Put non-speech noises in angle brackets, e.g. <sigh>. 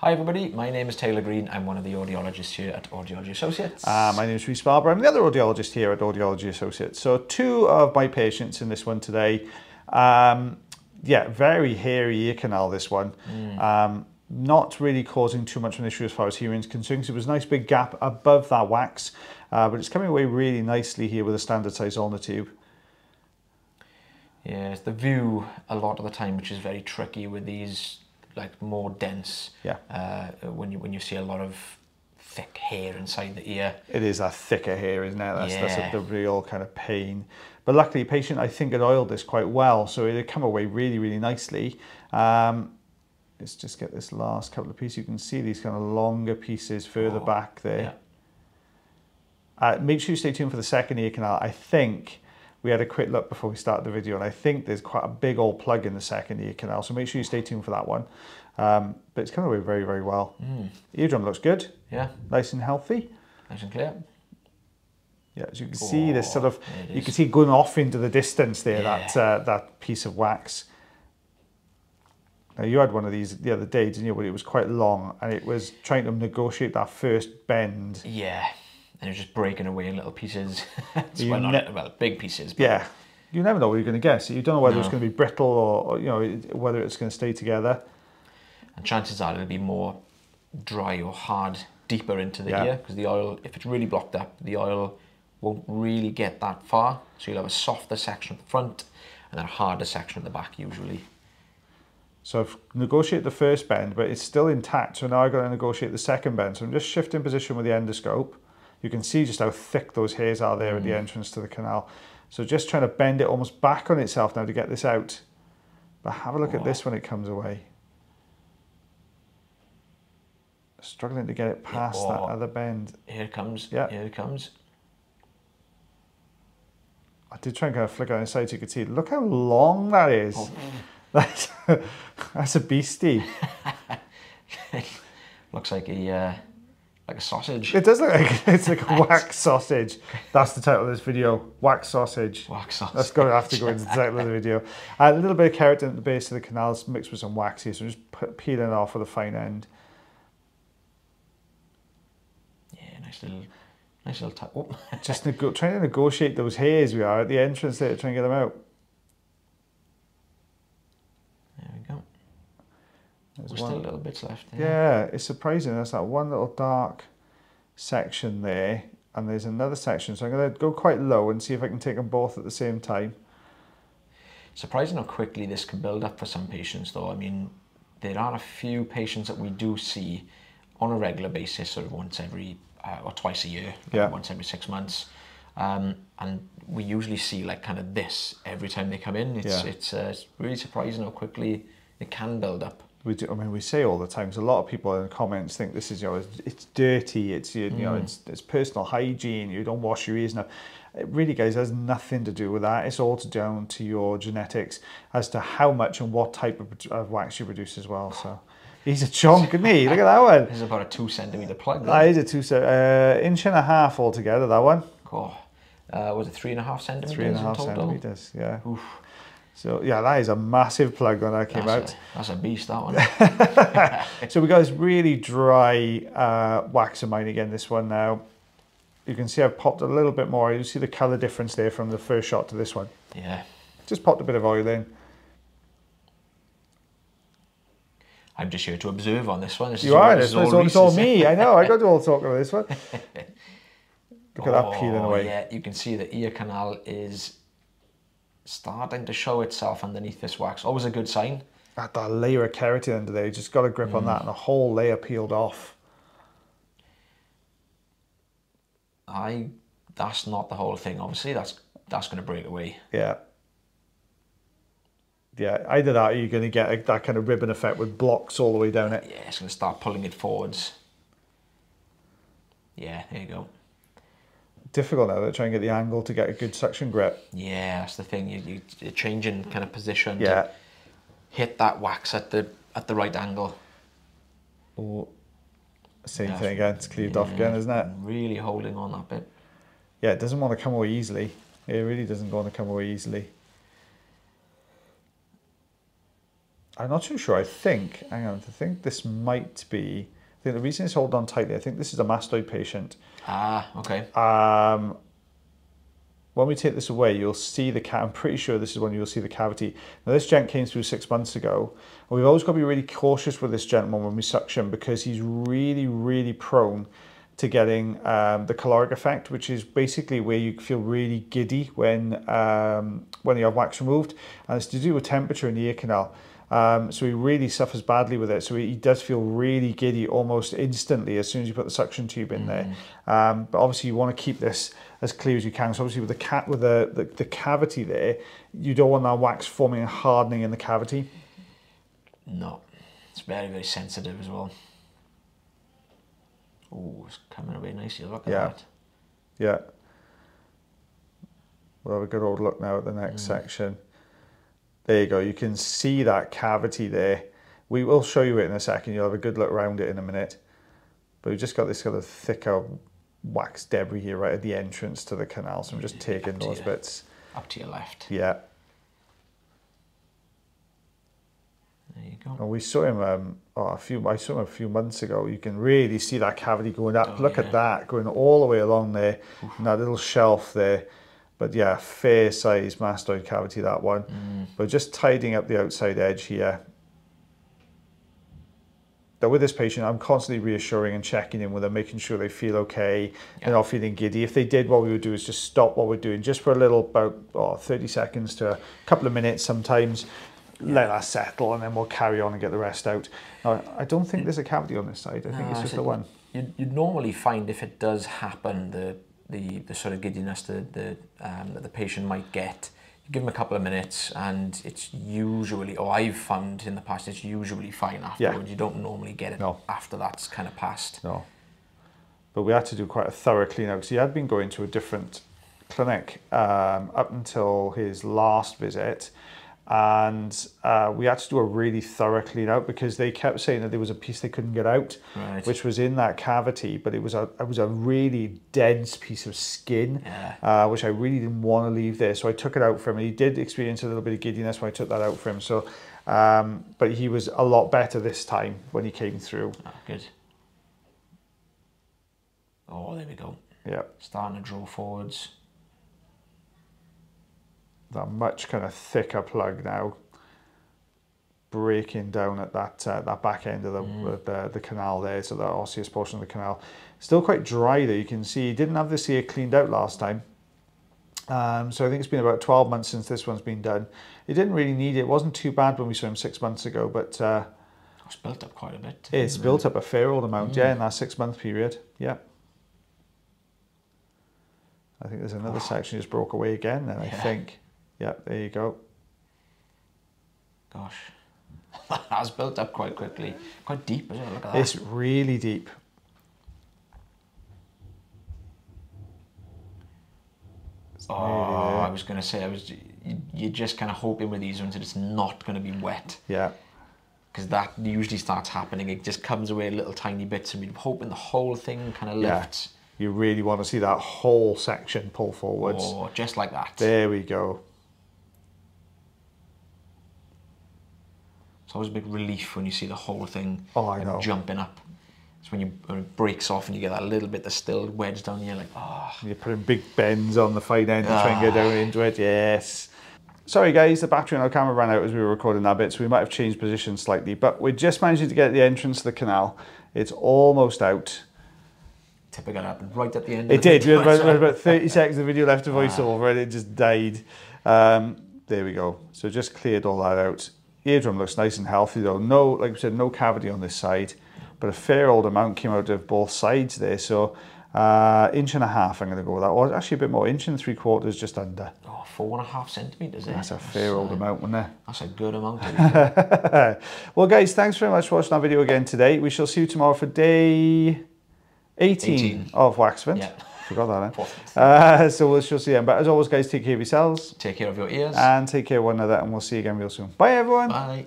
Hi everybody, my name is Taylor Green. I'm one of the audiologists here at Audiology Associates. Uh, my name is Rhys Barber. I'm the other audiologist here at Audiology Associates. So two of my patients in this one today. Um, yeah, very hairy ear canal, this one. Mm. Um, not really causing too much of an issue as far as hearing is concerned. So it was a nice big gap above that wax, uh, but it's coming away really nicely here with a standard size Zoellner tube. Yeah, it's the view a lot of the time, which is very tricky with these like more dense. Yeah. Uh, when you when you see a lot of thick hair inside the ear. It is that thicker hair, isn't it? That's, yeah. that's a, the real kind of pain. But luckily, patient I think had oiled this quite well, so it had come away really, really nicely. Um, let's just get this last couple of pieces. You can see these kind of longer pieces further oh, back there. Yeah. Uh, make sure you stay tuned for the second ear canal. I think we had a quick look before we started the video and I think there's quite a big old plug in the second ear canal so make sure you stay tuned for that one. Um, but it's coming away very very well. Mm. eardrum looks good. Yeah. Nice and healthy. Nice and clear. Yeah as you can oh, see there's sort of you can see going off into the distance there yeah. that uh, that piece of wax. Now you had one of these the other day didn't you but it was quite long and it was trying to negotiate that first bend. Yeah and it's just breaking away in little pieces. <laughs> well, not well, big pieces. But... Yeah, you never know what you're going to get. So you don't know whether no. it's going to be brittle or, or, you know whether it's going to stay together. And chances are it'll be more dry or hard deeper into the yeah. ear because the oil, if it's really blocked up, the oil won't really get that far. So you'll have a softer section at the front and then a harder section at the back usually. So I've negotiated the first bend, but it's still intact. So now I've got to negotiate the second bend. So I'm just shifting position with the endoscope. You can see just how thick those hairs are there mm. at the mm. entrance to the canal. So just trying to bend it almost back on itself now to get this out. But have a look at this when it comes away. Struggling to get it past that other bend. Here it comes. Yeah. Here it comes. I did try and kind of flick on the side so you could see. Look how long that is. Oh. <laughs> That's, <laughs> that's a beastie. <laughs> Looks like a uh, like a sausage. It does look like <laughs> it's like a wax sausage. That's the title of this video. Wax sausage. Wax sausage. That's going to have to go into the title of the video. Uh, a little bit of keratin at the base of the canals mixed with some wax here, so I'm just peeling it off with a fine end. Yeah, nice little, nice little tap. Oh. just trying to negotiate those hairs we are at the entrance there, trying to get them out. There's one, still little bits left. Yeah. yeah, it's surprising. There's that one little dark section there, and there's another section. So I'm going to go quite low and see if I can take them both at the same time. Surprising how quickly this can build up for some patients, though. I mean, there are a few patients that we do see on a regular basis, sort of once every uh, or twice a year, yeah. once every six months. Um, and we usually see like kind of this every time they come in. It's, yeah. it's, uh, it's really surprising how quickly it can build up we do, I mean, we say all the time, because a lot of people in the comments think this is, you know, it's, dirty, it's, you, know, mm. it's, it's personal hygiene, you don't wash your ears enough. It really, guys, has nothing to do with that. It's all down to your genetics as to how much and what type of, of wax you produce as well. So he's a chunk me. Look at that one. This is about a two centimeter plug. That is a two uh, inch and a half altogether. That one. Cool. Uh, was it three and a half centimeters? Three and a half centimeters. Yeah. Oof. So yeah, that is a massive plug when that came that's out. A, that's a beast, that one. <laughs> so we got this really dry uh, wax of mine again, this one now. You can see I've popped a little bit more. You see the colour difference there from the first shot to this one. Yeah. Just popped a bit of oil in. I'm just here to observe on this one. This you are. This, this all, it's all me. I know. I got to all talk about this one. <laughs> Look at oh, that peeling away. Yeah, you can see the ear canal is starting to show itself underneath this wax. Always a good sign. That, that layer of keratin under there, you just got a grip mm. on that and the whole layer peeled off. I, that's not the whole thing. Obviously, that's that's going to break away. Yeah. Yeah, either that or you're going to get a, that kind of ribbon effect with blocks all the way down it. Yeah, it's going to start pulling it forwards. Yeah, there you go difficult now to try and get the angle to get a good suction grip. Yeah, that's the thing. You, you you're changing kind of position yeah. to hit that wax at the at the right angle. Oh, same yeah, thing again. It's cleaved yeah, off again, isn't it? Really holding on that bit. Yeah, it doesn't want to come away easily. It really doesn't want to come away easily. I'm not too sure. I think, hang on, I think this might be, I think the reason it's holding on tightly, I think this is a mastoid patient. Ah, okay. Um, when we take this away, you'll see the cat. I'm pretty sure this is when you'll see the cavity. Now, this gent came through six months ago. And we've always got to be really cautious with this gentleman when we suction because he's really, really prone to getting um, the caloric effect, which is basically where you feel really giddy when um, when you have wax removed, and it's to do with temperature in the ear canal. Um, so he really suffers badly with it. So he does feel really giddy almost instantly as soon as you put the suction tube in mm. there. Um, but obviously you want to keep this as clear as you can. So obviously with the cat with the, the, the cavity there, you don't want that wax forming and hardening in the cavity. No, it's very very sensitive as well. Oh, it's coming away nicely. Look at yeah. that. Yeah. We'll have a good old look now at the next mm. section. There you go. You can see that cavity there. We will show you it in a second. You'll have a good look around it in a minute. But we've just got this kind of thicker wax debris here right at the entrance to the canal. So I'm just taking those your, bits. Up to your left. Yeah. There you go. And we saw him um, oh, a few. I saw him a few months ago. You can really see that cavity going up. Oh, Look yeah. at that going all the way along there, and that little shelf there. But yeah, fair size mastoid cavity, that one. Mm. But just tidying up the outside edge here. That with this patient, I'm constantly reassuring and checking in with them, making sure they feel okay yeah. and not feeling giddy. If they did, what we would do is just stop what we're doing just for a little, about oh, 30 seconds to a couple of minutes sometimes, yeah. let that settle, and then we'll carry on and get the rest out. Now, I don't think there's a cavity on this side. I no, think it's just the one. You'd, you'd normally find if it does happen, the the, the sort of giddiness that the, um, that the patient might get. You give them a couple of minutes and it's usually, or I've found in the past, it's usually fine afterwards. Yeah. You don't normally get it no. after that's kind of passed. No. But we had to do quite a thorough clean out because he had been going to a different clinic um, up until his last visit and uh, we had to do a really thorough clean out because they kept saying that there was a piece they couldn't get out, right. which was in that cavity, but it was a it was a really dense piece of skin, yeah. uh, which I really didn't want to leave there. So I took it out for him. And he did experience a little bit of giddiness when I took that out for him. So, um, but he was a lot better this time when he came through. Oh, good. Oh, there we go. Yeah. Starting to draw forwards that much kind of thicker plug now breaking down at that uh, that back end of the, mm. the, the canal there, so the osseous portion of the canal. Still quite dry there, you can see. Didn't have this here cleaned out last time. Um, so I think it's been about 12 months since this one's been done. It didn't really need it. It wasn't too bad when we saw him six months ago, but... Uh, it's built up quite a bit. It's built up a fair old amount, mm. yeah, in that six month period. Yeah. I think there's another oh. section just broke away again then, yeah. I think. Yeah, there you go. Gosh, <laughs> that has built up quite quickly. Quite deep, isn't it? Look at that. It's really deep. oh, I was going to say, I was. You're just kind of hoping with these ones that it's not going to be wet. Yeah. Because that usually starts happening. It just comes away little tiny bits, and we're hoping the whole thing kind of lifts. Yeah. You really want to see that whole section pull forwards. Oh, just like that. There we go. It's always a big relief when you see the whole thing oh, I know. jumping up. It's when, you, when it breaks off and you get that little bit that's still wedged down, you're like, oh. You're putting big bends on the fine end to try and get down into it, yes. Sorry guys, the battery on our camera ran out as we were recording that bit, so we might have changed position slightly, but we're just managing to get the entrance to the canal. It's almost out. Typical happened right at the end. It did. We had about, about <laughs> 30 seconds of video left to voiceover ah. and it just died. Um, there we go. So just cleared all that out. Eardrum looks nice and healthy though. No, like we said, no cavity on this side, but a fair old amount came out of both sides there. So uh, inch and a half I'm going to go with that. Or actually a bit more, inch and three quarters just under. Oh, four and a half centimetres there. That's a fair old uh, amount, wasn't it? That's a good amount. <laughs> well guys, thanks very much for watching our video again today. We shall see you tomorrow for day 18, 18. of Waxvent. Yeah. Forgot that, eh? Uh, so we shall see you. But as always, guys, take care of yourselves. Take care of your ears. And take care of one another. And we'll see you again real soon. Bye, everyone. Bye.